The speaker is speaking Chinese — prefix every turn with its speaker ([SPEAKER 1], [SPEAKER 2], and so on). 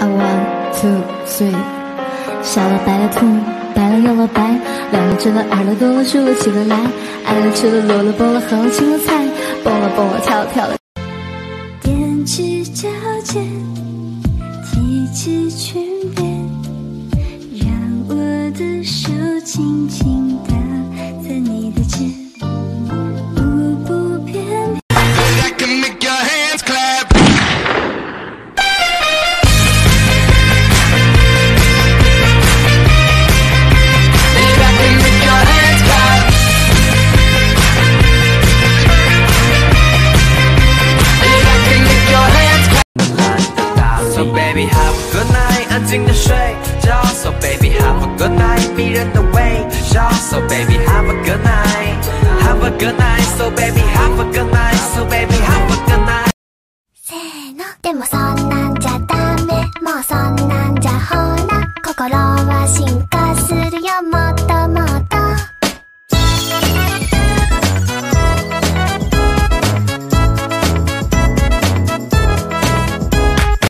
[SPEAKER 1] A one two three，小了白了兔，白了又了白，两了直了二了多了数了起了来，爱了吃了萝了蹦了横了青了菜，蹦了蹦了跳了跳了。
[SPEAKER 2] 踮起脚尖，提起裙边，让我的手轻轻
[SPEAKER 3] baby have a good night，安静的睡觉。So baby have a good night，迷人的微笑。So baby have a good night，have a good night。So baby have a good night，So baby have a good night。
[SPEAKER 2] せーのでもそんなんじゃダメもうそんなんじゃほら心は進化するよもう